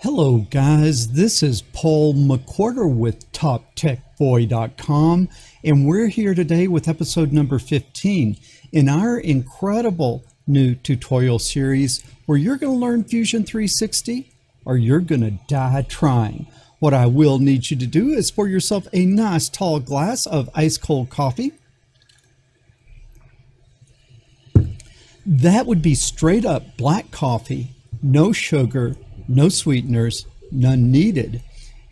Hello, guys. This is Paul McWhorter with TopTechBoy.com, and we're here today with episode number 15 in our incredible new tutorial series where you're going to learn Fusion 360 or you're going to die trying. What I will need you to do is pour yourself a nice tall glass of ice cold coffee. That would be straight up black coffee, no sugar, no sweeteners, none needed.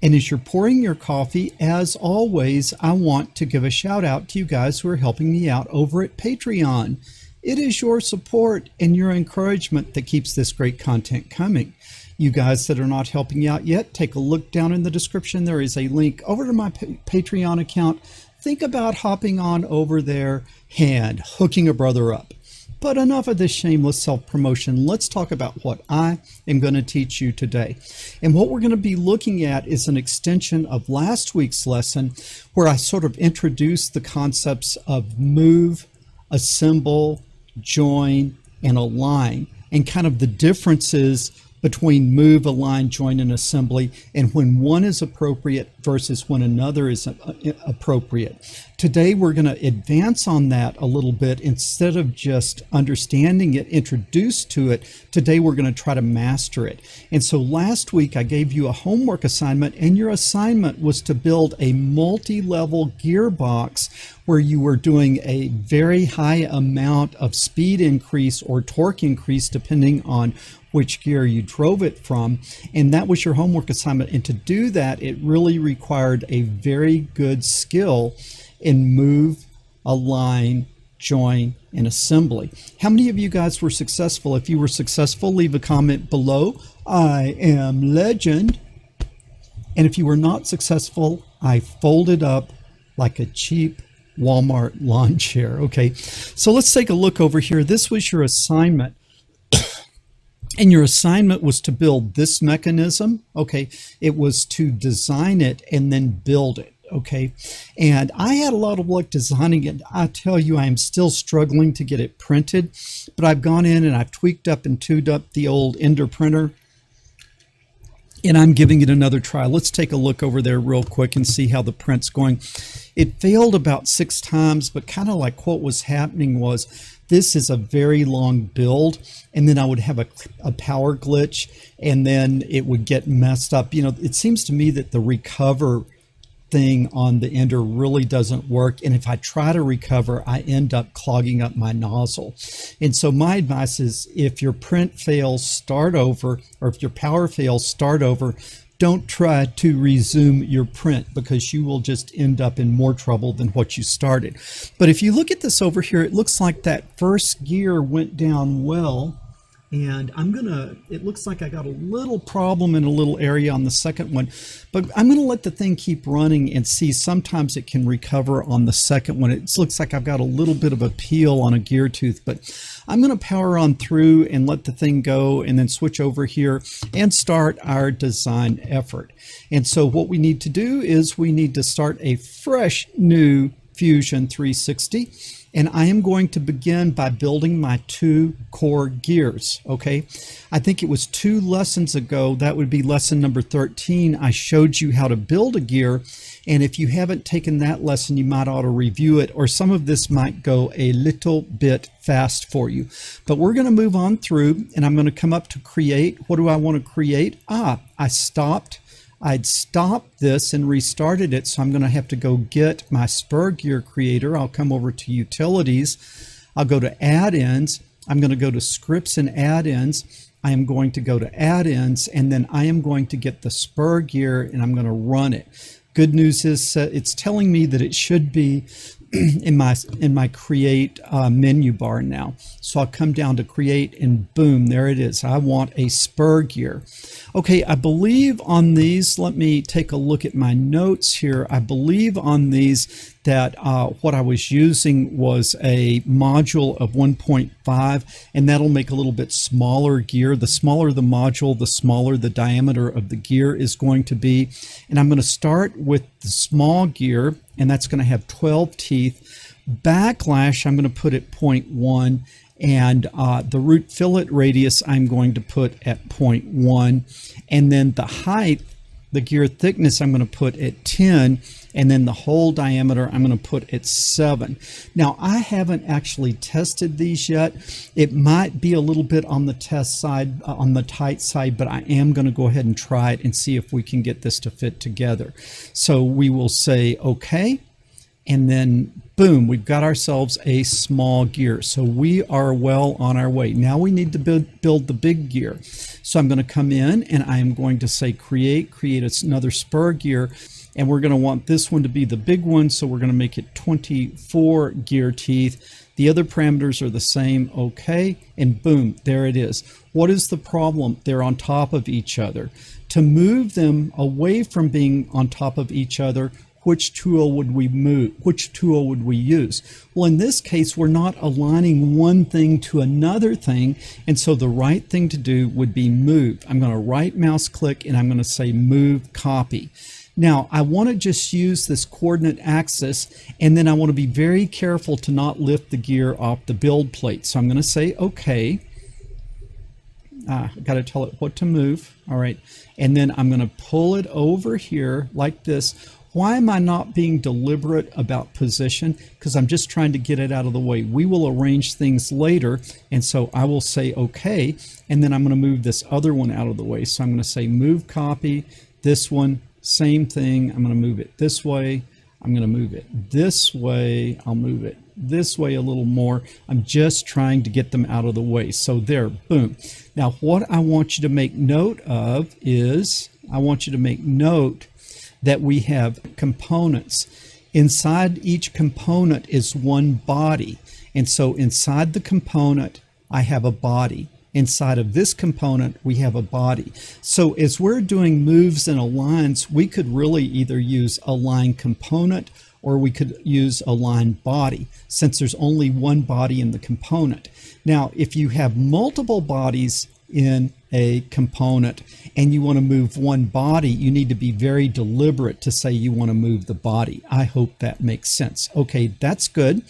And as you're pouring your coffee, as always, I want to give a shout out to you guys who are helping me out over at Patreon. It is your support and your encouragement that keeps this great content coming. You guys that are not helping out yet, take a look down in the description. There is a link over to my Patreon account. Think about hopping on over there and hooking a brother up. But enough of this shameless self promotion. Let's talk about what I am going to teach you today. And what we're going to be looking at is an extension of last week's lesson where I sort of introduced the concepts of move, assemble, join, and align, and kind of the differences between move, align, join, and assembly, and when one is appropriate versus when another is uh, appropriate. Today, we're going to advance on that a little bit instead of just understanding it, introduced to it. Today, we're going to try to master it. And so, last week, I gave you a homework assignment, and your assignment was to build a multi level gearbox where you were doing a very high amount of speed increase or torque increase, depending on which gear you drove it from. And that was your homework assignment. And to do that, it really required a very good skill in move, align, join, and assembly. How many of you guys were successful? If you were successful, leave a comment below. I am legend. And if you were not successful, I folded up like a cheap Walmart lawn chair. Okay, so let's take a look over here. This was your assignment. And your assignment was to build this mechanism. Okay. It was to design it and then build it. Okay. And I had a lot of luck designing it. I tell you, I am still struggling to get it printed, but I've gone in and I've tweaked up and tuned up the old Ender printer and I'm giving it another try. Let's take a look over there real quick and see how the print's going. It failed about six times, but kind of like what was happening was this is a very long build and then I would have a, a power glitch and then it would get messed up. You know, it seems to me that the recover thing on the ender really doesn't work. And if I try to recover, I end up clogging up my nozzle. And so my advice is if your print fails, start over, or if your power fails, start over. Don't try to resume your print because you will just end up in more trouble than what you started. But if you look at this over here, it looks like that first gear went down well and I'm gonna it looks like I got a little problem in a little area on the second one but I'm gonna let the thing keep running and see. Sometimes it can recover on the second one. It looks like I've got a little bit of a peel on a gear tooth but I'm gonna power on through and let the thing go and then switch over here and start our design effort. And so what we need to do is we need to start a fresh new Fusion 360 and I am going to begin by building my two core gears, okay? I think it was two lessons ago, that would be lesson number 13, I showed you how to build a gear, and if you haven't taken that lesson, you might ought to review it, or some of this might go a little bit fast for you. But we're going to move on through, and I'm going to come up to create. What do I want to create? Ah, I stopped I'd stopped this and restarted it, so I'm going to have to go get my spur gear creator. I'll come over to utilities. I'll go to add-ins. I'm going to go to scripts and add-ins. I am going to go to add-ins and then I am going to get the spur gear and I'm going to run it. Good news is uh, it's telling me that it should be in my in my create uh, menu bar now. So I'll come down to create and boom, there it is. I want a spur gear. Okay, I believe on these, let me take a look at my notes here. I believe on these that uh, what I was using was a module of 1.5 and that'll make a little bit smaller gear. The smaller the module, the smaller the diameter of the gear is going to be. And I'm going to start with the small gear and that's going to have 12 teeth. Backlash, I'm going to put at 0.1 And uh, the root fillet radius I'm going to put at 0.1. And then the height, the gear thickness I'm going to put at 10 and then the hole diameter I'm going to put at 7. Now I haven't actually tested these yet. It might be a little bit on the test side, uh, on the tight side, but I am going to go ahead and try it and see if we can get this to fit together. So we will say okay, and then boom, we've got ourselves a small gear. So we are well on our way. Now we need to build, build the big gear. So I'm going to come in and I am going to say create, create another spur gear. And we're going to want this one to be the big one so we're going to make it 24 gear teeth. The other parameters are the same okay? And boom there it is. What is the problem? They're on top of each other. To move them away from being on top of each other which tool would we move which tool would we use well in this case we're not aligning one thing to another thing and so the right thing to do would be move i'm going to right mouse click and i'm going to say move copy now, I want to just use this coordinate axis, and then I want to be very careful to not lift the gear off the build plate. So I'm going to say OK. Ah, I've got to tell it what to move. All right. And then I'm going to pull it over here like this. Why am I not being deliberate about position? Because I'm just trying to get it out of the way. We will arrange things later. And so I will say OK. And then I'm going to move this other one out of the way. So I'm going to say move copy, this one, same thing. I'm going to move it this way. I'm going to move it this way. I'll move it this way a little more. I'm just trying to get them out of the way. So there, boom. Now what I want you to make note of is I want you to make note that we have components. Inside each component is one body. And so inside the component, I have a body inside of this component, we have a body. So as we're doing moves and aligns, we could really either use align component or we could use align body since there's only one body in the component. Now, if you have multiple bodies in a component and you want to move one body, you need to be very deliberate to say you want to move the body. I hope that makes sense. Okay, that's good.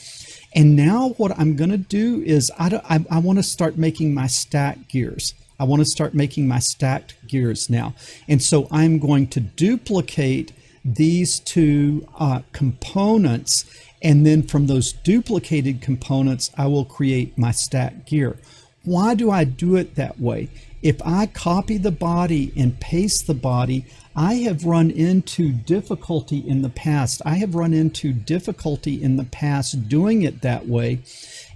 And now what I'm going to do is I, I, I want to start making my stack gears. I want to start making my stacked gears now. And so I'm going to duplicate these two uh, components. And then from those duplicated components, I will create my stack gear. Why do I do it that way? If I copy the body and paste the body, I have run into difficulty in the past. I have run into difficulty in the past doing it that way.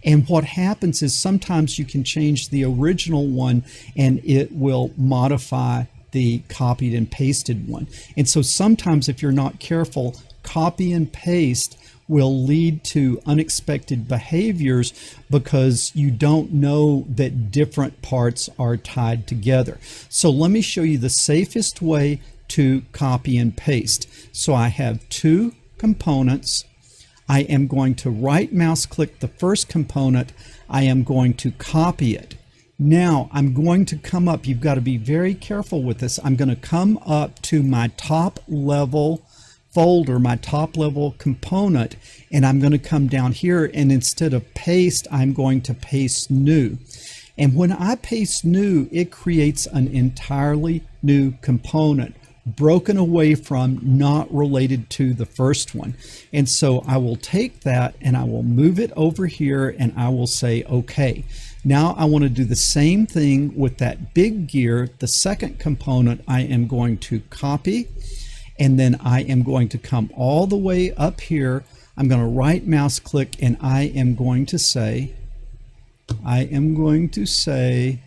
And what happens is sometimes you can change the original one and it will modify the copied and pasted one. And so sometimes if you're not careful, copy and paste will lead to unexpected behaviors because you don't know that different parts are tied together. So let me show you the safest way to copy and paste. So I have two components. I am going to right mouse click the first component. I am going to copy it. Now I'm going to come up, you've got to be very careful with this. I'm going to come up to my top level folder, my top level component, and I'm going to come down here and instead of paste, I'm going to paste new. And when I paste new, it creates an entirely new component broken away from, not related to the first one. And so I will take that and I will move it over here and I will say, okay. Now I want to do the same thing with that big gear. The second component I am going to copy and then I am going to come all the way up here. I'm going to right mouse click and I am going to say, I am going to say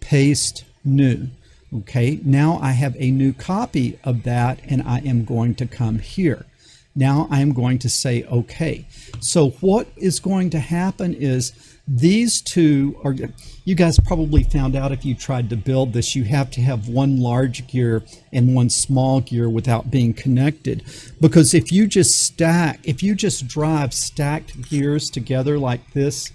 paste new. Okay, now I have a new copy of that and I am going to come here. Now I am going to say OK. So what is going to happen is these two are, you guys probably found out if you tried to build this, you have to have one large gear and one small gear without being connected. Because if you just stack, if you just drive stacked gears together like this,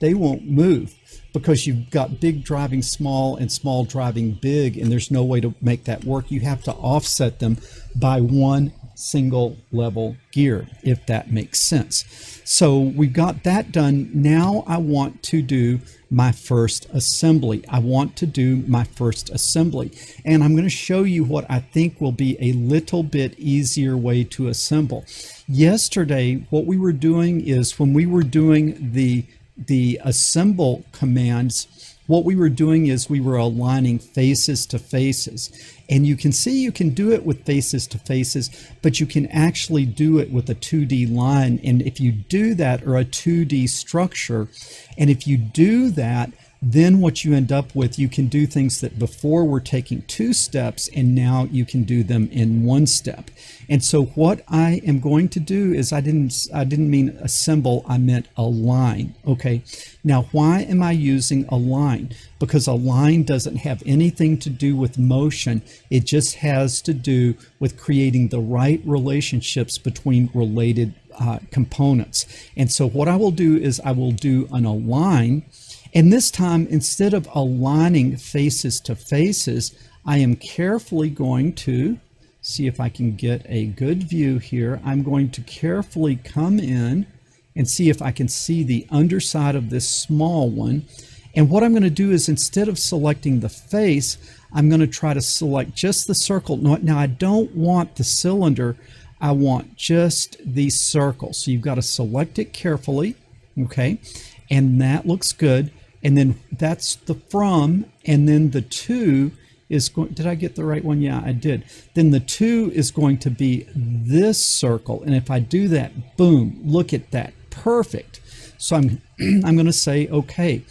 they won't move because you've got big driving small and small driving big, and there's no way to make that work. You have to offset them by one single level gear, if that makes sense. So we've got that done. Now I want to do my first assembly. I want to do my first assembly. And I'm going to show you what I think will be a little bit easier way to assemble. Yesterday, what we were doing is when we were doing the the assemble commands, what we were doing is we were aligning faces to faces. And you can see you can do it with faces to faces, but you can actually do it with a 2D line. And if you do that or a 2D structure, and if you do that, then what you end up with, you can do things that before were taking two steps and now you can do them in one step. And so what I am going to do is I didn't I didn't mean assemble, I meant align. Okay. Now why am I using align? Because a line doesn't have anything to do with motion. It just has to do with creating the right relationships between related uh, components. And so what I will do is I will do an align and this time, instead of aligning faces to faces, I am carefully going to see if I can get a good view here. I'm going to carefully come in and see if I can see the underside of this small one. And what I'm going to do is instead of selecting the face, I'm going to try to select just the circle. Now, I don't want the cylinder. I want just the circle. So you've got to select it carefully. Okay. And that looks good and then that's the from, and then the to is going, did I get the right one? Yeah, I did. Then the to is going to be this circle. And if I do that, boom, look at that, perfect. So I'm, I'm going to say, okay.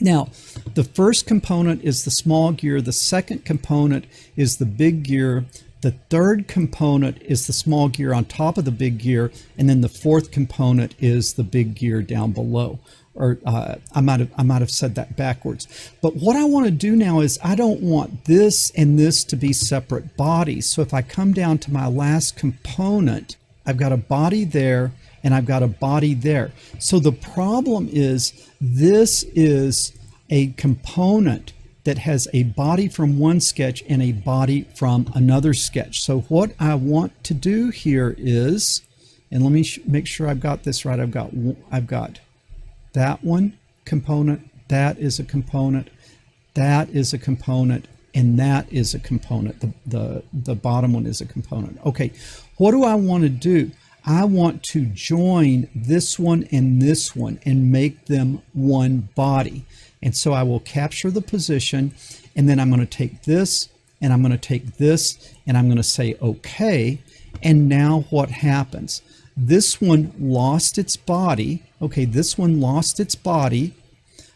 Now, the first component is the small gear. The second component is the big gear. The third component is the small gear on top of the big gear. And then the fourth component is the big gear down below or uh, I might have I might have said that backwards. But what I want to do now is I don't want this and this to be separate bodies. So if I come down to my last component, I've got a body there and I've got a body there. So the problem is this is a component that has a body from one sketch and a body from another sketch. So what I want to do here is, and let me make sure I've got this right. I've got I've got that one component, that is a component, that is a component, and that is a component. The, the, the bottom one is a component. Okay, what do I want to do? I want to join this one and this one and make them one body. And so I will capture the position and then I'm going to take this and I'm going to take this and I'm going to say okay. And now what happens? This one lost its body. Okay, this one lost its body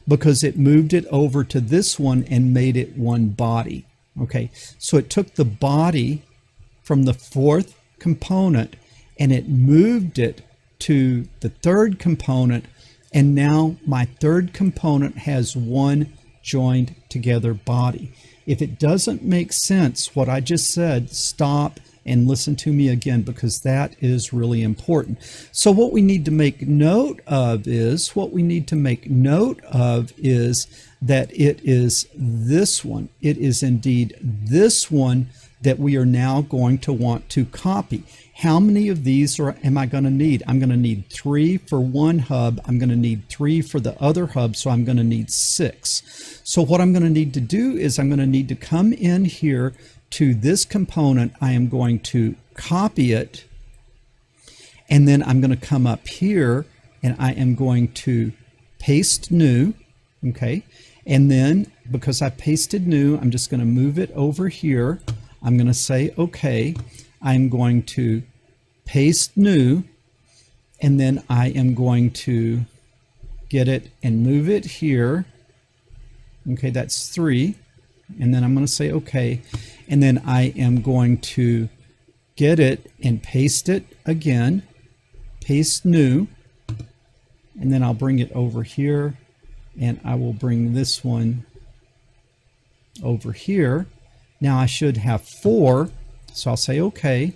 because it moved it over to this one and made it one body. Okay, so it took the body from the fourth component and it moved it to the third component and now my third component has one joined together body. If it doesn't make sense, what I just said, stop and listen to me again because that is really important. So what we need to make note of is what we need to make note of is that it is this one. It is indeed this one that we are now going to want to copy. How many of these are, am I going to need? I'm going to need three for one hub. I'm going to need three for the other hub, so I'm going to need six. So what I'm going to need to do is I'm going to need to come in here to this component, I am going to copy it, and then I'm going to come up here and I am going to paste new, okay? And then because I pasted new, I'm just going to move it over here. I'm going to say okay. I'm going to paste new, and then I am going to get it and move it here. Okay, that's three. And then I'm going to say okay and then I am going to get it and paste it again, paste new, and then I'll bring it over here and I will bring this one over here. Now I should have four, so I'll say okay.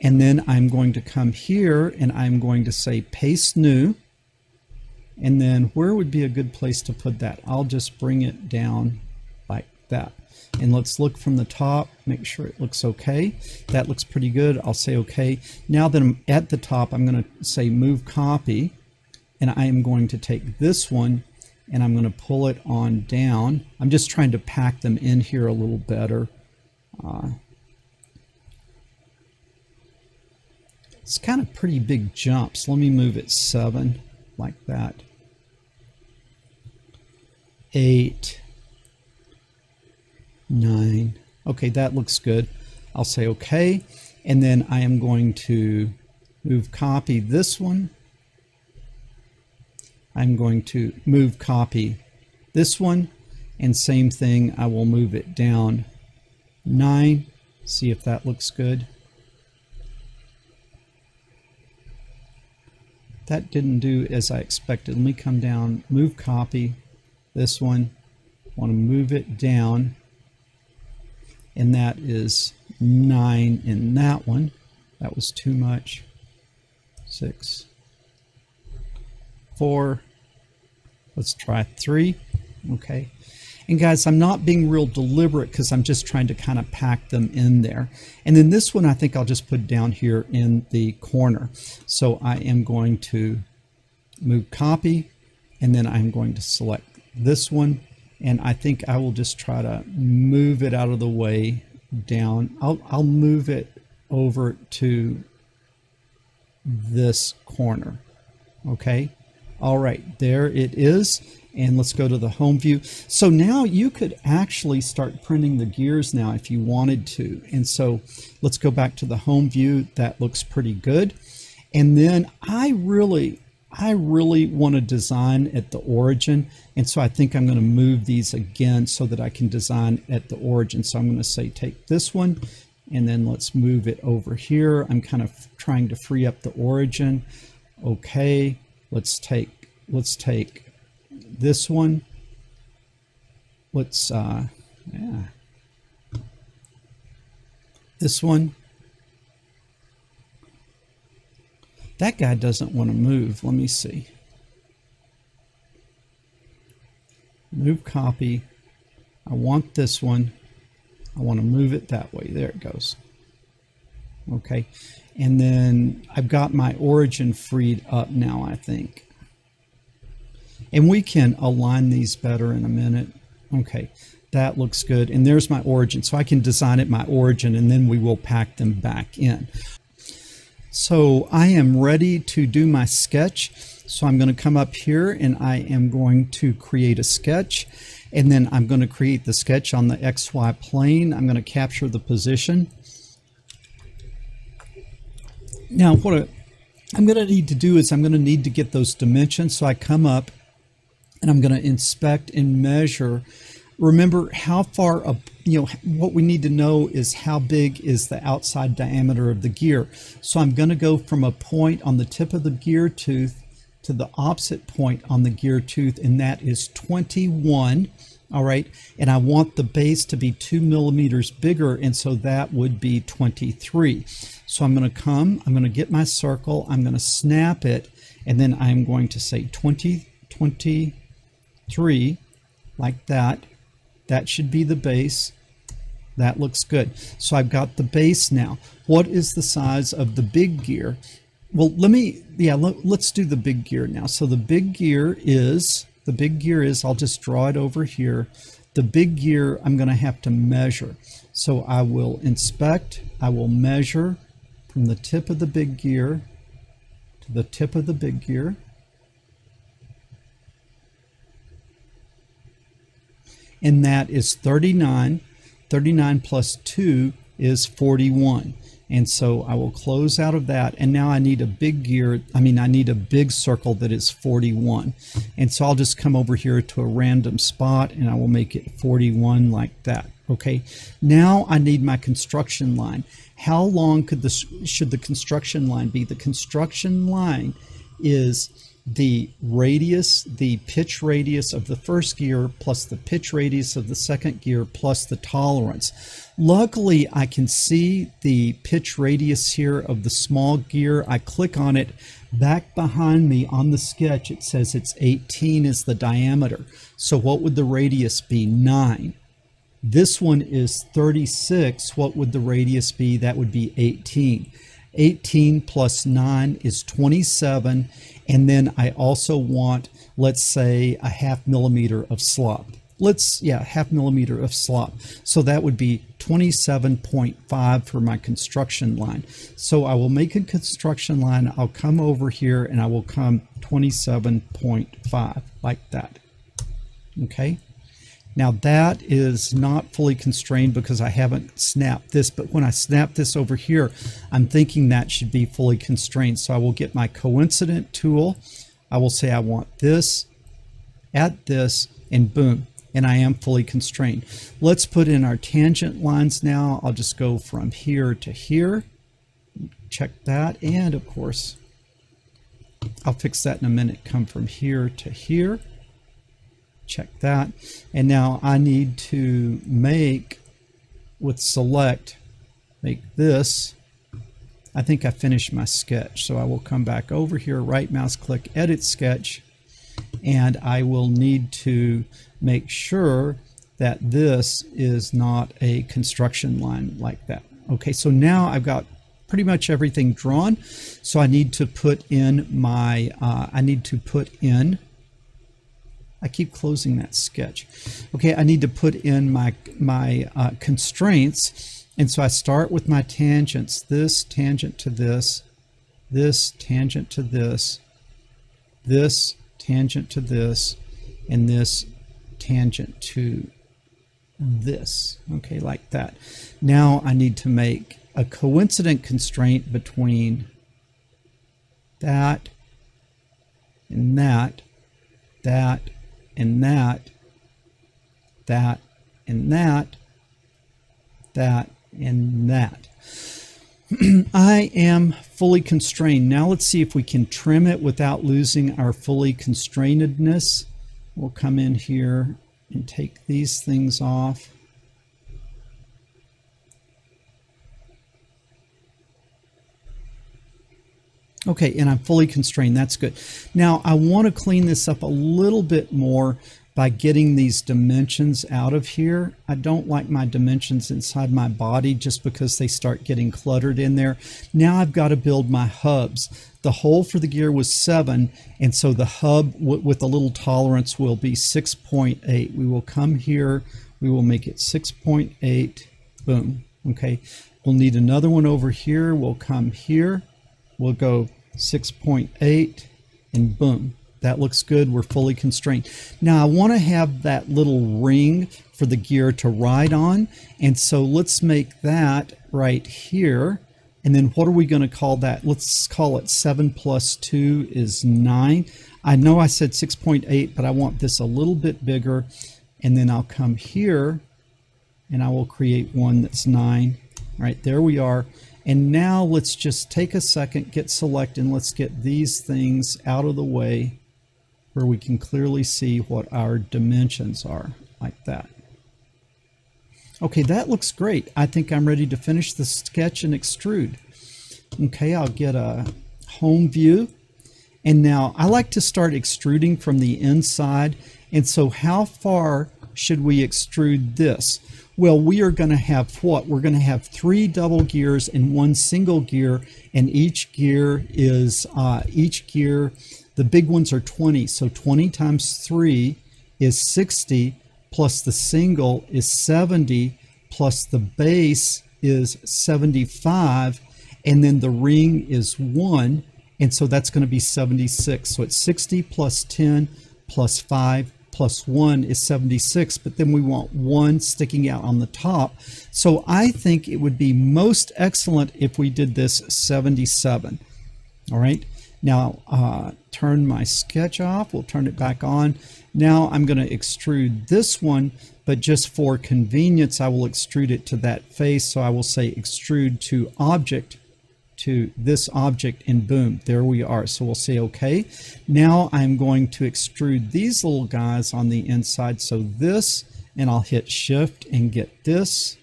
And then I'm going to come here and I'm going to say paste new. And then where would be a good place to put that? I'll just bring it down like that. And let's look from the top, make sure it looks okay. That looks pretty good. I'll say okay. Now that I'm at the top, I'm going to say move copy. And I am going to take this one and I'm going to pull it on down. I'm just trying to pack them in here a little better. Uh, it's kind of pretty big jumps. Let me move it seven like that. Eight, nine. Okay, that looks good. I'll say okay. And then I am going to move copy this one I'm going to move copy this one and same thing I will move it down 9 see if that looks good that didn't do as I expected let me come down move copy this one want to move it down and that is 9 in that one that was too much 6 four. Let's try three. Okay. And guys, I'm not being real deliberate because I'm just trying to kind of pack them in there. And then this one, I think I'll just put down here in the corner. So I am going to move copy, and then I'm going to select this one. And I think I will just try to move it out of the way down. I'll, I'll move it over to this corner. Okay. All right, there it is. And let's go to the home view. So now you could actually start printing the gears now if you wanted to. And so let's go back to the home view. That looks pretty good. And then I really, I really want to design at the origin. And so I think I'm going to move these again so that I can design at the origin. So I'm going to say take this one and then let's move it over here. I'm kind of trying to free up the origin. Okay. Let's take let's take this one. Let's uh, yeah. This one. That guy doesn't want to move. Let me see. Move copy. I want this one. I want to move it that way. There it goes. Okay. And then I've got my origin freed up now, I think. And we can align these better in a minute. Okay, that looks good. And there's my origin. So I can design it my origin and then we will pack them back in. So I am ready to do my sketch. So I'm going to come up here and I am going to create a sketch. And then I'm going to create the sketch on the XY plane. I'm going to capture the position. Now, what I, I'm going to need to do is I'm going to need to get those dimensions. So I come up and I'm going to inspect and measure. Remember how far up, you know, what we need to know is how big is the outside diameter of the gear. So I'm going to go from a point on the tip of the gear tooth to the opposite point on the gear tooth, and that is 21 all right and I want the base to be two millimeters bigger and so that would be 23 so I'm going to come I'm going to get my circle I'm going to snap it and then I'm going to say 20 23 like that that should be the base that looks good so I've got the base now what is the size of the big gear well let me yeah let, let's do the big gear now so the big gear is the big gear is, I'll just draw it over here. The big gear I'm going to have to measure. So I will inspect, I will measure from the tip of the big gear to the tip of the big gear. And that is 39. 39 plus 2 is 41. And so I will close out of that. And now I need a big gear. I mean, I need a big circle that is 41. And so I'll just come over here to a random spot and I will make it 41 like that. Okay. Now I need my construction line. How long could this, should the construction line be? The construction line is the radius, the pitch radius of the first gear plus the pitch radius of the second gear plus the tolerance. Luckily, I can see the pitch radius here of the small gear. I click on it. Back behind me on the sketch, it says it's 18 is the diameter. So what would the radius be? 9. This one is 36. What would the radius be? That would be 18. 18 plus 9 is 27. And then I also want, let's say, a half millimeter of slop. Let's, yeah, half millimeter of slop. So that would be 27.5 for my construction line. So I will make a construction line. I'll come over here and I will come 27.5 like that. Okay. Now that is not fully constrained because I haven't snapped this, but when I snap this over here, I'm thinking that should be fully constrained. So I will get my coincident tool. I will say I want this, at this, and boom, and I am fully constrained. Let's put in our tangent lines now. I'll just go from here to here. Check that, and of course, I'll fix that in a minute. Come from here to here check that. And now I need to make with select, make this. I think I finished my sketch. So I will come back over here, right mouse click, edit sketch, and I will need to make sure that this is not a construction line like that. Okay, so now I've got pretty much everything drawn. So I need to put in my, uh, I need to put in I keep closing that sketch. Okay, I need to put in my, my uh, constraints. And so I start with my tangents, this tangent to this, this tangent to this, this tangent to this, and this tangent to this. Okay, like that. Now I need to make a coincident constraint between that and that, that, and that, that, and that, that, and that. I am fully constrained. Now let's see if we can trim it without losing our fully constrainedness. We'll come in here and take these things off. Okay, and I'm fully constrained. That's good. Now, I want to clean this up a little bit more by getting these dimensions out of here. I don't like my dimensions inside my body just because they start getting cluttered in there. Now I've got to build my hubs. The hole for the gear was 7, and so the hub with a little tolerance will be 6.8. We will come here, we will make it 6.8, boom, okay. We'll need another one over here, we'll come here, we'll go 6.8 and boom that looks good. We're fully constrained. Now I want to have that little ring for the gear to ride on and so let's make that right here and then what are we going to call that? Let's call it 7 plus 2 is 9 I know I said 6.8 but I want this a little bit bigger and then I'll come here and I will create one that's 9 all right there we are and now let's just take a second, get select, and let's get these things out of the way where we can clearly see what our dimensions are, like that. Okay, that looks great. I think I'm ready to finish the sketch and extrude. Okay, I'll get a home view. And now I like to start extruding from the inside. And so how far should we extrude this? Well, we are going to have what? We're going to have three double gears and one single gear, and each gear is uh, each gear. The big ones are 20, so 20 times 3 is 60, plus the single is 70, plus the base is 75, and then the ring is 1, and so that's going to be 76. So it's 60 plus 10 plus 5 plus 1 is 76, but then we want 1 sticking out on the top. So I think it would be most excellent if we did this 77. All right, now uh, turn my sketch off. We'll turn it back on. Now I'm going to extrude this one, but just for convenience, I will extrude it to that face. So I will say extrude to object to this object and boom, there we are. So we'll say okay. Now I'm going to extrude these little guys on the inside. So this, and I'll hit shift and get this,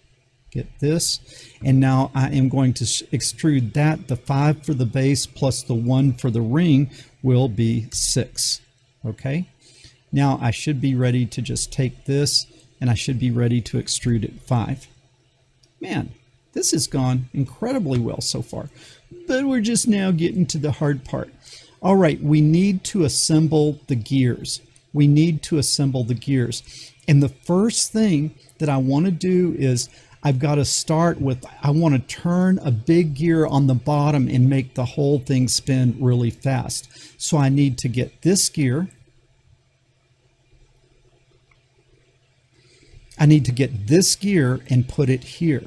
get this. And now I am going to extrude that. The five for the base plus the one for the ring will be six. Okay. Now I should be ready to just take this and I should be ready to extrude it 5. Man, this has gone incredibly well so far, but we're just now getting to the hard part. All right, we need to assemble the gears. We need to assemble the gears. And the first thing that I want to do is I've got to start with, I want to turn a big gear on the bottom and make the whole thing spin really fast. So I need to get this gear. I need to get this gear and put it here.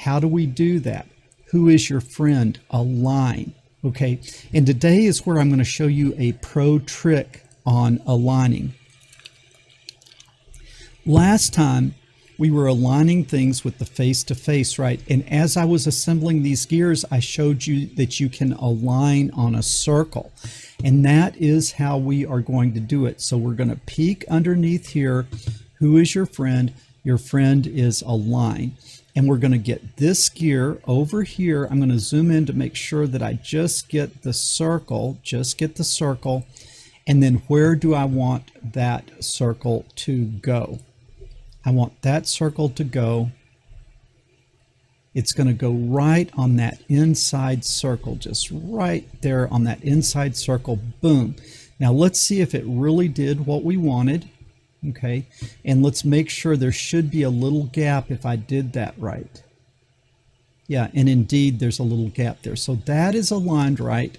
How do we do that? Who is your friend? Align. Okay, and today is where I'm going to show you a pro trick on aligning. Last time we were aligning things with the face to face, right? And as I was assembling these gears, I showed you that you can align on a circle. And that is how we are going to do it. So we're going to peek underneath here. Who is your friend? Your friend is align and we're going to get this gear over here. I'm going to zoom in to make sure that I just get the circle, just get the circle, and then where do I want that circle to go? I want that circle to go. It's going to go right on that inside circle, just right there on that inside circle. Boom. Now let's see if it really did what we wanted okay? And let's make sure there should be a little gap if I did that right. Yeah and indeed there's a little gap there. So that is aligned right?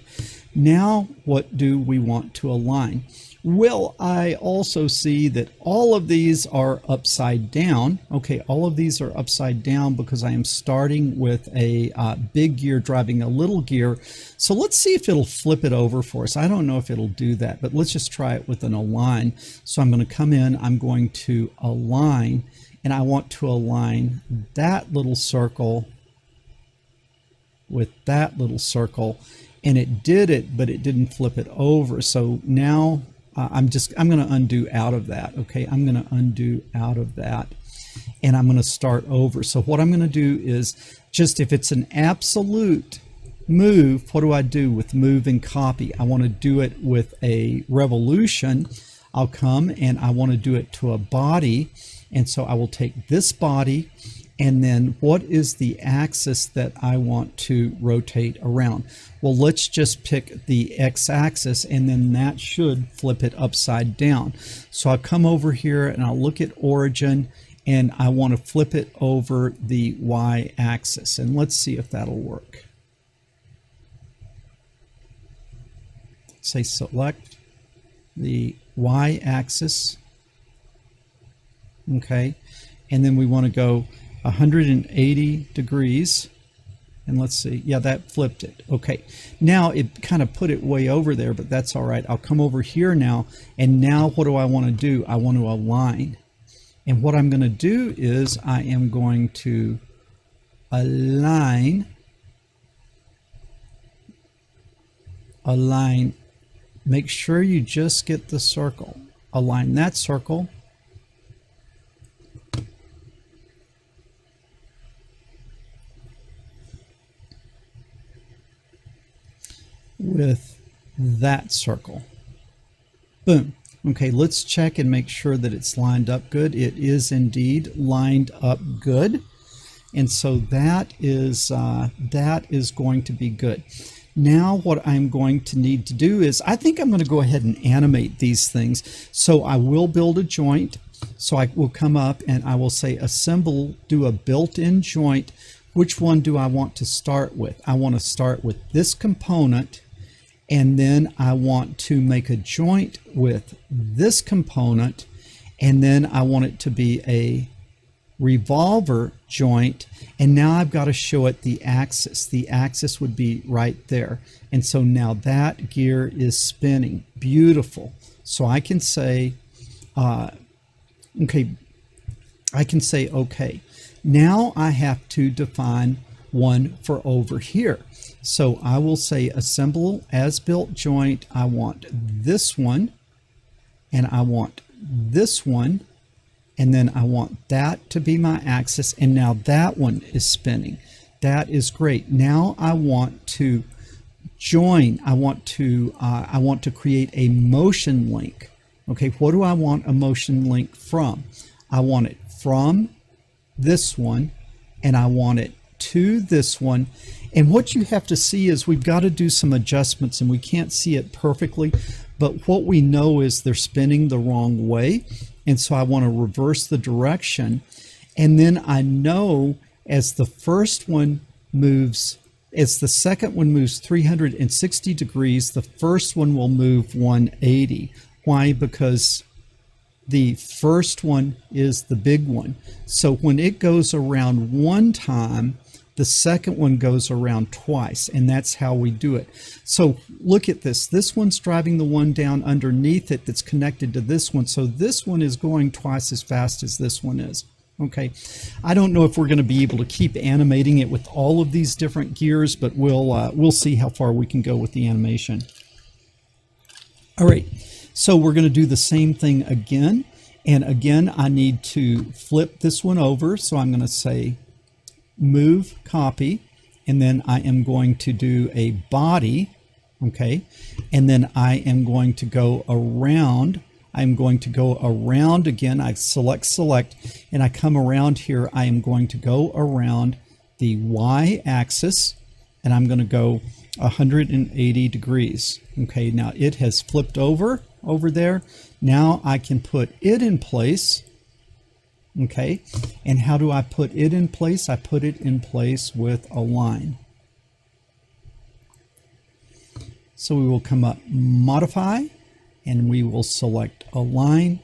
Now what do we want to align well, I also see that all of these are upside down. Okay, all of these are upside down because I am starting with a uh, big gear driving a little gear. So let's see if it'll flip it over for us. I don't know if it'll do that, but let's just try it with an align. So I'm going to come in, I'm going to align, and I want to align that little circle with that little circle and it did it but it didn't flip it over so now uh, I'm just, I'm going to undo out of that. Okay. I'm going to undo out of that and I'm going to start over. So what I'm going to do is just if it's an absolute move, what do I do with move and copy? I want to do it with a revolution. I'll come and I want to do it to a body. And so I will take this body and then what is the axis that I want to rotate around? Well, let's just pick the x-axis and then that should flip it upside down. So I'll come over here and I'll look at origin and I want to flip it over the y-axis and let's see if that'll work. Say select the y-axis okay and then we want to go 180 degrees. And let's see, yeah, that flipped it. Okay, now it kind of put it way over there, but that's all right. I'll come over here now, and now what do I want to do? I want to align. And what I'm going to do is I am going to align, align, make sure you just get the circle. Align that circle with that circle. Boom. Okay, let's check and make sure that it's lined up good. It is indeed lined up good. And so that is, uh, that is going to be good. Now what I'm going to need to do is, I think I'm going to go ahead and animate these things. So I will build a joint. So I will come up and I will say assemble, do a built-in joint. Which one do I want to start with? I want to start with this component and then I want to make a joint with this component and then I want it to be a revolute joint. And now I've got to show it the axis. The axis would be right there. And so now that gear is spinning. Beautiful. So I can say uh, okay I can say okay now I have to define one for over here. So I will say assemble as built joint. I want this one and I want this one and then I want that to be my axis and now that one is spinning. That is great. Now I want to join. I want to uh, I want to create a motion link. Okay, what do I want a motion link from? I want it from this one and I want it to this one. And what you have to see is we've got to do some adjustments and we can't see it perfectly, but what we know is they're spinning the wrong way. And so I want to reverse the direction. And then I know as the first one moves, as the second one moves 360 degrees, the first one will move 180. Why? Because the first one is the big one. So when it goes around one time, the second one goes around twice, and that's how we do it. So look at this. This one's driving the one down underneath it that's connected to this one. So this one is going twice as fast as this one is. Okay, I don't know if we're going to be able to keep animating it with all of these different gears, but we'll uh, we'll see how far we can go with the animation. All right, so we're going to do the same thing again. And again, I need to flip this one over. So I'm going to say move copy, and then I am going to do a body, okay? And then I am going to go around. I'm going to go around again. I select select, and I come around here. I am going to go around the Y axis, and I'm going to go 180 degrees. Okay, now it has flipped over over there. Now I can put it in place Okay, and how do I put it in place? I put it in place with align. So we will come up modify and we will select align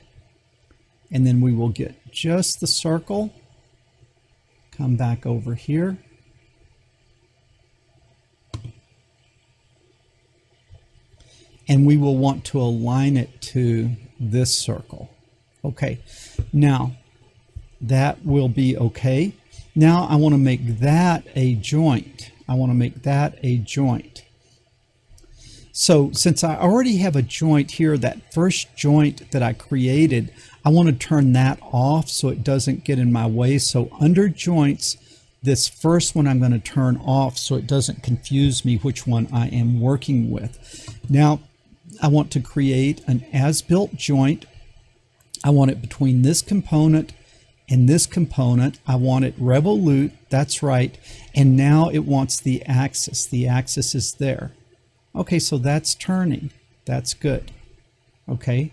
and then we will get just the circle come back over here and we will want to align it to this circle okay now that will be okay. Now I want to make that a joint. I want to make that a joint. So since I already have a joint here, that first joint that I created, I want to turn that off so it doesn't get in my way. So under joints, this first one I'm going to turn off so it doesn't confuse me which one I am working with. Now I want to create an as-built joint. I want it between this component in this component, I want it revolute, that's right, and now it wants the axis. The axis is there. Okay, so that's turning. That's good. Okay,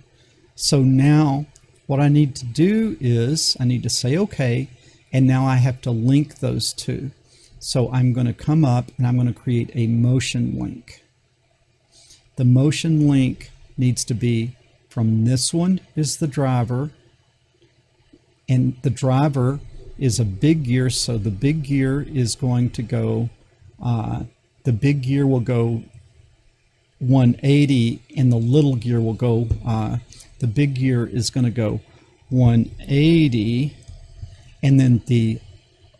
so now what I need to do is I need to say okay, and now I have to link those two. So I'm going to come up and I'm going to create a motion link. The motion link needs to be from this one is the driver and the driver is a big gear so the big gear is going to go uh, the big gear will go 180 and the little gear will go uh, the big gear is going to go 180 and then the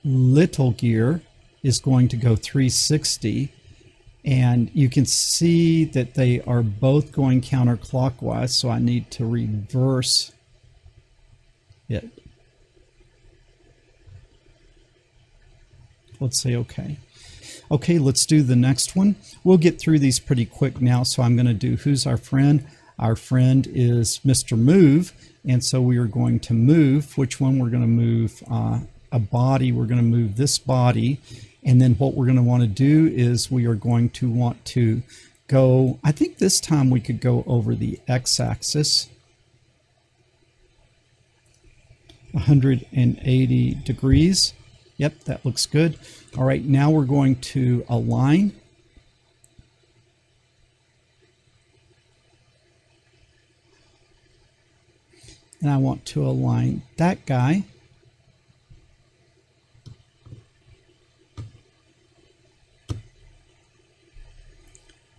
little gear is going to go 360 and you can see that they are both going counterclockwise so I need to reverse it Let's say okay. Okay, let's do the next one. We'll get through these pretty quick now. So I'm going to do who's our friend? Our friend is Mr. Move. And so we are going to move. Which one? We're going to move uh, a body. We're going to move this body. And then what we're going to want to do is we are going to want to go, I think this time we could go over the x-axis. 180 degrees. Yep, that looks good. All right, now we're going to align. And I want to align that guy.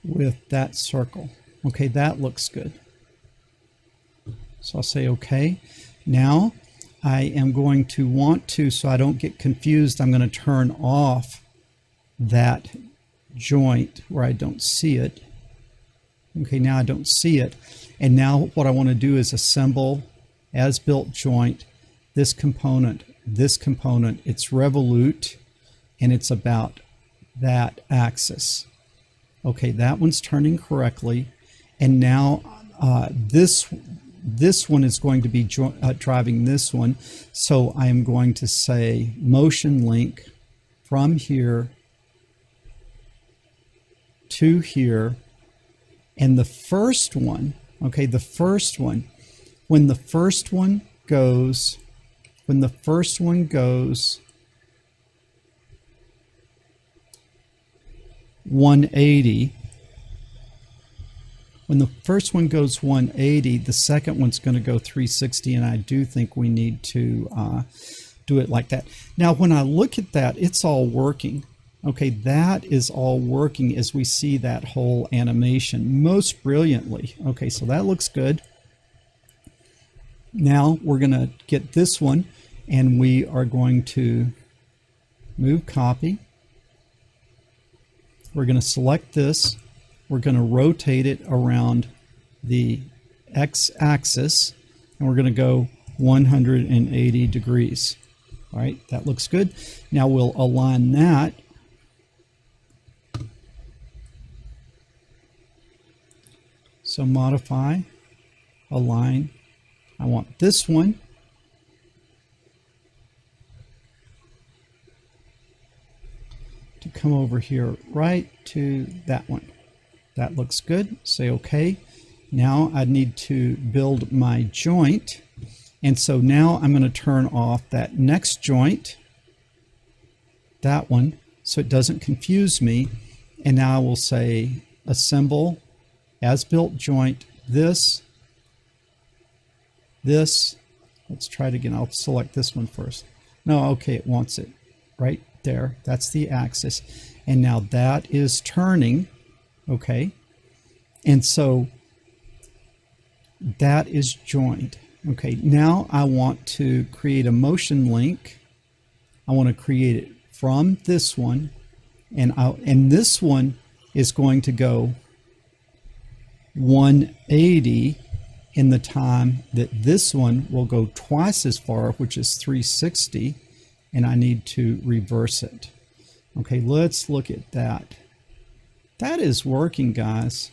with that circle. Okay, that looks good. So I'll say okay. Now I am going to want to, so I don't get confused, I'm going to turn off that joint where I don't see it. Okay, now I don't see it. And now what I want to do is assemble as built joint this component, this component. It's revolute and it's about that axis. Okay, that one's turning correctly. And now uh, this this one is going to be uh, driving this one. So I am going to say motion link from here to here. And the first one, okay, the first one, when the first one goes, when the first one goes 180, when the first one goes 180, the second one's going to go 360, and I do think we need to uh, do it like that. Now, when I look at that, it's all working. Okay, that is all working as we see that whole animation most brilliantly. Okay, so that looks good. Now we're going to get this one and we are going to move copy. We're going to select this. We're going to rotate it around the x-axis and we're going to go 180 degrees. All right, that looks good. Now we'll align that So modify, align. I want this one. To come over here right to that one. That looks good. Say OK. Now I need to build my joint. And so now I'm going to turn off that next joint, that one, so it doesn't confuse me. And now I will say assemble as built joint, this, this, let's try it again. I'll select this one first. No, okay, it wants it right there. That's the axis. And now that is turning, okay? And so that is joined. Okay, now I want to create a motion link. I want to create it from this one, and I, and this one is going to go 180 in the time that this one will go twice as far, which is 360, and I need to reverse it. Okay, let's look at that. That is working, guys.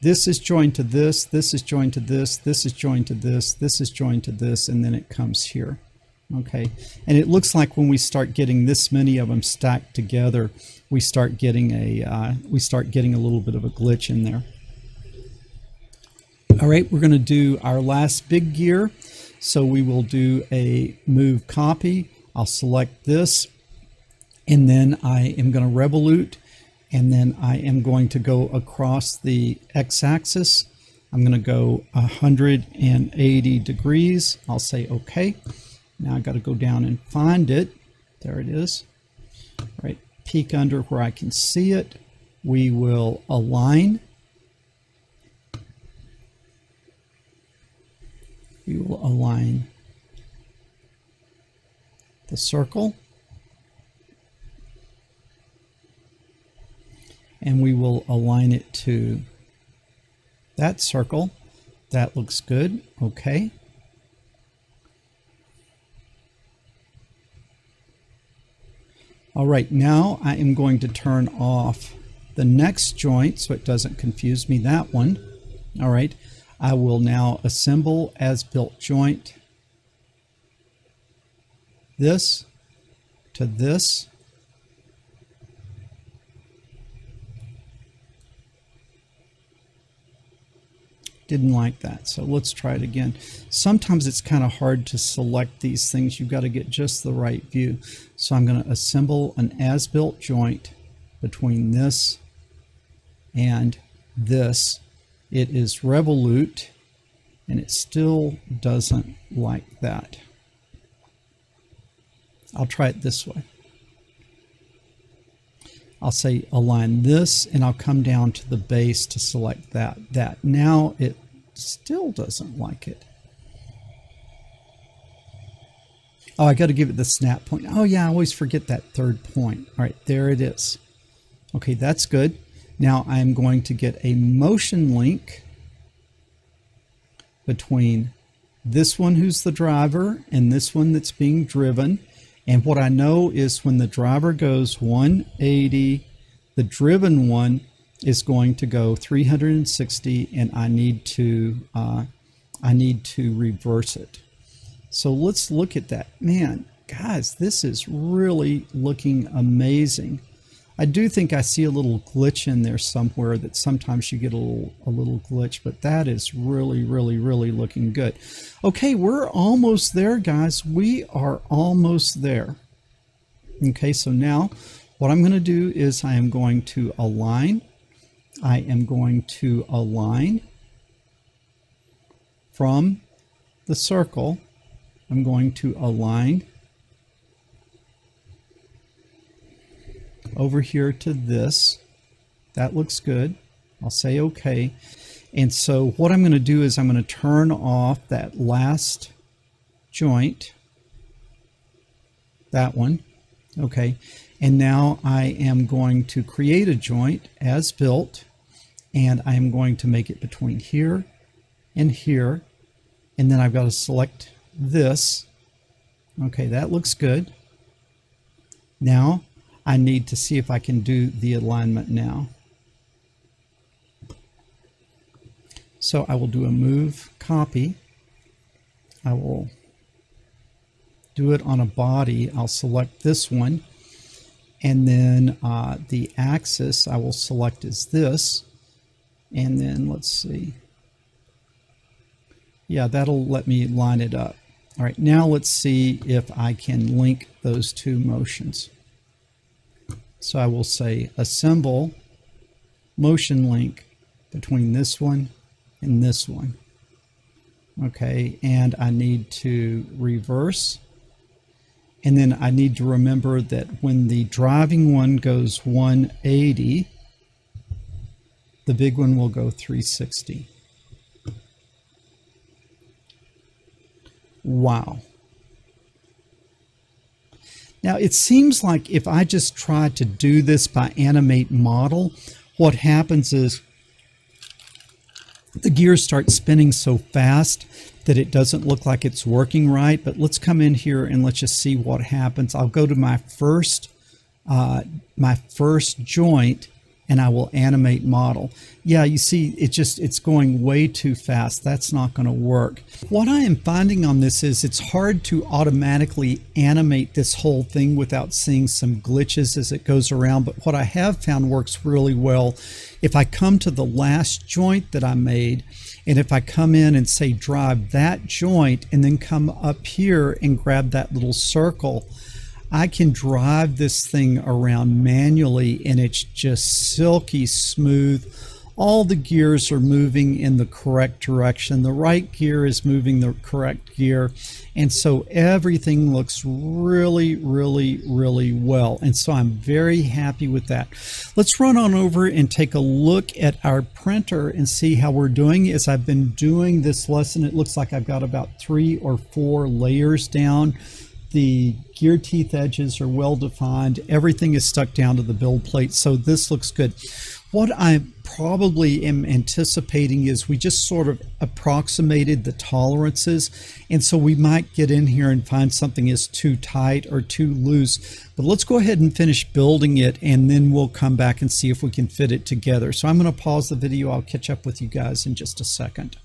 This is joined to this, this is joined to this, this is joined to this, this is joined to this, and then it comes here. Okay, and it looks like when we start getting this many of them stacked together, we start getting a uh, we start getting a little bit of a glitch in there. All right, we're going to do our last big gear. So we will do a move copy. I'll select this, and then I am going to revolute, and then I am going to go across the x-axis. I'm going to go 180 degrees. I'll say OK. Now I got to go down and find it. There it is. Right, peek under where I can see it. We will align. We will align the circle. And we will align it to that circle. That looks good. Okay. All right, now I am going to turn off the next joint so it doesn't confuse me, that one. All right, I will now assemble as built joint this to this Didn't like that. So let's try it again. Sometimes it's kind of hard to select these things. You've got to get just the right view. So I'm going to assemble an as-built joint between this and this. It is Revolute, and it still doesn't like that. I'll try it this way. I'll say align this and I'll come down to the base to select that. That now it still doesn't like it. Oh, I got to give it the snap point. Oh yeah, I always forget that third point. All right, there it is. Okay, that's good. Now I'm going to get a motion link between this one who's the driver and this one that's being driven. And what I know is when the driver goes 180, the driven one is going to go 360 and I need to uh, I need to reverse it. So let's look at that. Man, guys, this is really looking amazing. I do think I see a little glitch in there somewhere that sometimes you get a little, a little glitch, but that is really, really, really looking good. Okay, we're almost there, guys. We are almost there. Okay, so now what I'm going to do is I am going to align. I am going to align from the circle. I'm going to align over here to this. That looks good. I'll say okay. And so what I'm going to do is I'm going to turn off that last joint, that one, okay. And now I am going to create a joint as built, and I am going to make it between here and here. And then I've got to select this. Okay, that looks good. Now I need to see if I can do the alignment now. So I will do a move copy. I will do it on a body. I'll select this one. And then uh, the axis I will select is this. And then let's see. Yeah, that'll let me line it up. All right, now let's see if I can link those two motions. So I will say assemble motion link between this one and this one. Okay, and I need to reverse. And then I need to remember that when the driving one goes 180, the big one will go 360. Wow. Now, it seems like if I just try to do this by animate model, what happens is the gears start spinning so fast that it doesn't look like it's working right. But let's come in here and let's just see what happens. I'll go to my first, uh, my first joint and I will animate model. Yeah, you see, it just, it's going way too fast. That's not going to work. What I am finding on this is it's hard to automatically animate this whole thing without seeing some glitches as it goes around. But what I have found works really well, if I come to the last joint that I made, and if I come in and say drive that joint and then come up here and grab that little circle, I can drive this thing around manually and it's just silky smooth. All the gears are moving in the correct direction. The right gear is moving the correct gear. And so everything looks really, really, really well. And so I'm very happy with that. Let's run on over and take a look at our printer and see how we're doing. As I've been doing this lesson, it looks like I've got about three or four layers down the gear teeth edges are well defined. Everything is stuck down to the build plate, so this looks good. What I probably am anticipating is we just sort of approximated the tolerances, and so we might get in here and find something is too tight or too loose. But let's go ahead and finish building it, and then we'll come back and see if we can fit it together. So I'm going to pause the video. I'll catch up with you guys in just a second.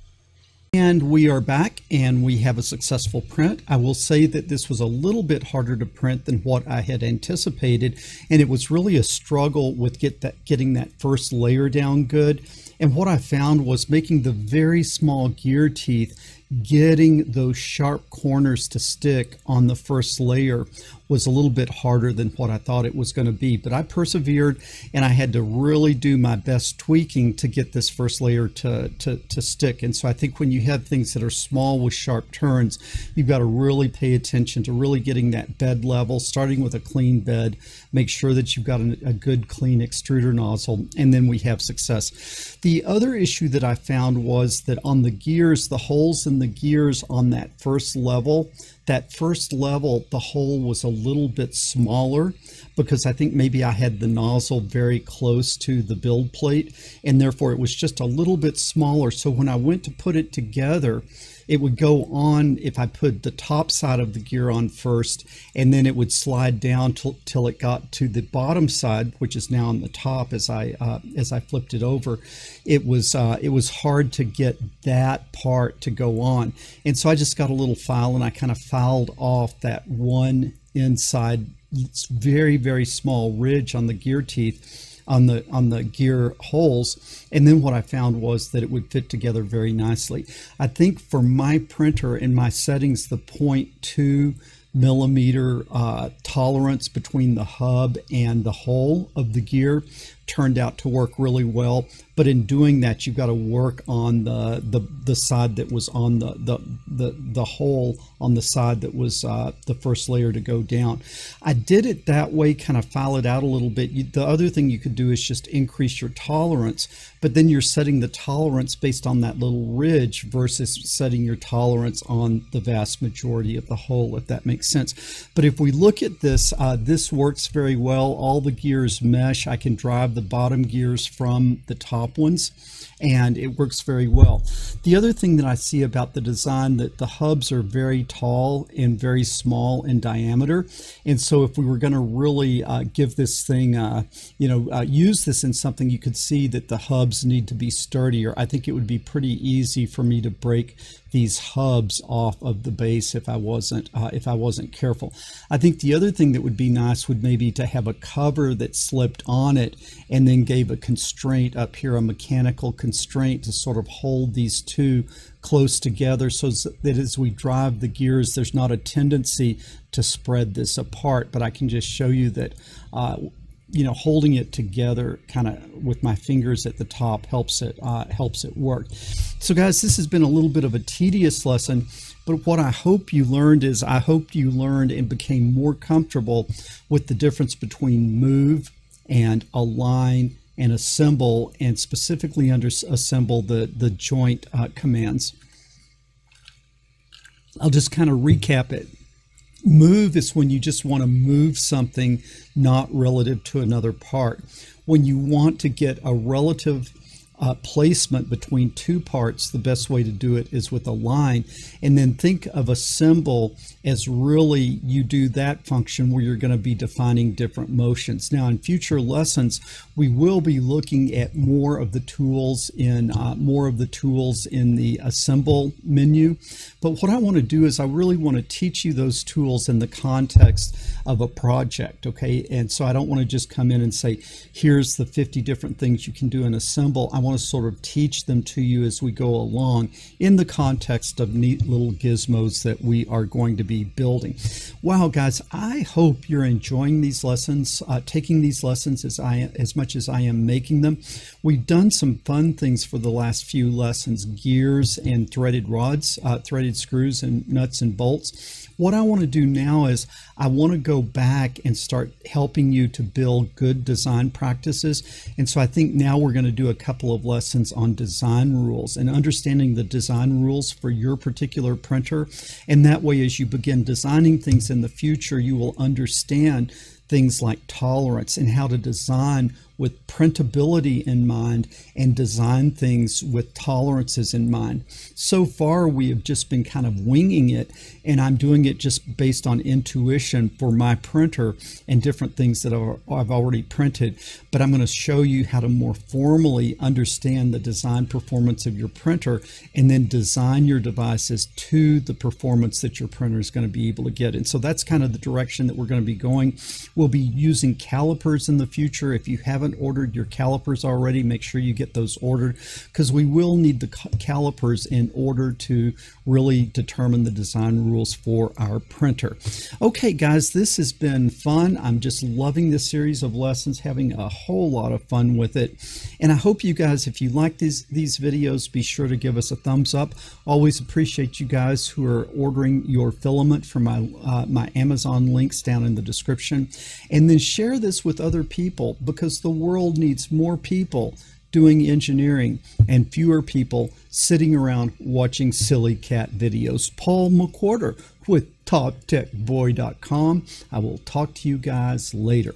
And we are back and we have a successful print. I will say that this was a little bit harder to print than what I had anticipated. And it was really a struggle with get that, getting that first layer down good. And what I found was making the very small gear teeth getting those sharp corners to stick on the first layer was a little bit harder than what I thought it was going to be. But I persevered and I had to really do my best tweaking to get this first layer to, to, to stick. And so I think when you have things that are small with sharp turns, you've got to really pay attention to really getting that bed level, starting with a clean bed. Make sure that you've got a, a good clean extruder nozzle, and then we have success. The other issue that I found was that on the gears, the holes in the gears on that first level, that first level, the hole was a little bit smaller because I think maybe I had the nozzle very close to the build plate and therefore it was just a little bit smaller. So when I went to put it together, it would go on if I put the top side of the gear on first, and then it would slide down till, till it got to the bottom side, which is now on the top as I uh, as I flipped it over. It was uh, it was hard to get that part to go on, and so I just got a little file and I kind of filed off that one inside very very small ridge on the gear teeth on the on the gear holes and then what I found was that it would fit together very nicely. I think for my printer and my settings the 0.2 millimeter uh, tolerance between the hub and the hole of the gear turned out to work really well. But in doing that, you've got to work on the the, the side that was on the the the, the hole on the side that was uh, the first layer to go down. I did it that way, kind of file it out a little bit. You, the other thing you could do is just increase your tolerance, but then you're setting the tolerance based on that little ridge versus setting your tolerance on the vast majority of the hole, if that makes sense. But if we look at this, uh, this works very well. All the gears mesh. I can drive the bottom gears from the top ones and it works very well. The other thing that I see about the design that the hubs are very tall and very small in diameter. And so if we were going to really uh, give this thing, uh, you know, uh, use this in something, you could see that the hubs need to be sturdier. I think it would be pretty easy for me to break these hubs off of the base if I wasn't uh, if I wasn't careful. I think the other thing that would be nice would maybe to have a cover that slipped on it and then gave a constraint up here, a mechanical constraint to sort of hold these two close together so that as we drive the gears, there's not a tendency to spread this apart. But I can just show you that uh, you know holding it together kind of with my fingers at the top helps it uh, helps it work so guys this has been a little bit of a tedious lesson but what I hope you learned is I hope you learned and became more comfortable with the difference between move and align and assemble and specifically under assemble the the joint uh, commands I'll just kind of recap it Move is when you just want to move something not relative to another part. When you want to get a relative uh, placement between two parts, the best way to do it is with align. And then think of assemble as really you do that function where you're going to be defining different motions. Now, in future lessons, we will be looking at more of the tools in uh, more of the tools in the assemble menu. But what I want to do is I really want to teach you those tools in the context of a project, okay? And so I don't want to just come in and say, here's the 50 different things you can do in assemble. I want to sort of teach them to you as we go along in the context of neat little gizmos that we are going to be building. Wow, guys, I hope you're enjoying these lessons, uh, taking these lessons as I as much as I am making them. We've done some fun things for the last few lessons: gears and threaded rods, uh, threaded screws and nuts and bolts. What I want to do now is I want to go back and start helping you to build good design practices. And so I think now we're going to do a couple of lessons on design rules and understanding the design rules for your particular printer. And that way, as you begin designing things in the future, you will understand things like tolerance and how to design with printability in mind and design things with tolerances in mind. So far, we have just been kind of winging it, and I'm doing it just based on intuition for my printer and different things that I've already printed. But I'm going to show you how to more formally understand the design performance of your printer and then design your devices to the performance that your printer is going to be able to get. And so that's kind of the direction that we're going to be going. We'll be using calipers in the future. If you haven't haven't ordered your calipers already, make sure you get those ordered because we will need the calipers in order to really determine the design rules for our printer. Okay, guys, this has been fun. I'm just loving this series of lessons, having a whole lot of fun with it. And I hope you guys, if you like these, these videos, be sure to give us a thumbs up. Always appreciate you guys who are ordering your filament from my, uh, my Amazon links down in the description. And then share this with other people because the world needs more people doing engineering and fewer people sitting around watching silly cat videos. Paul McWhorter with TopTechBoy.com. I will talk to you guys later.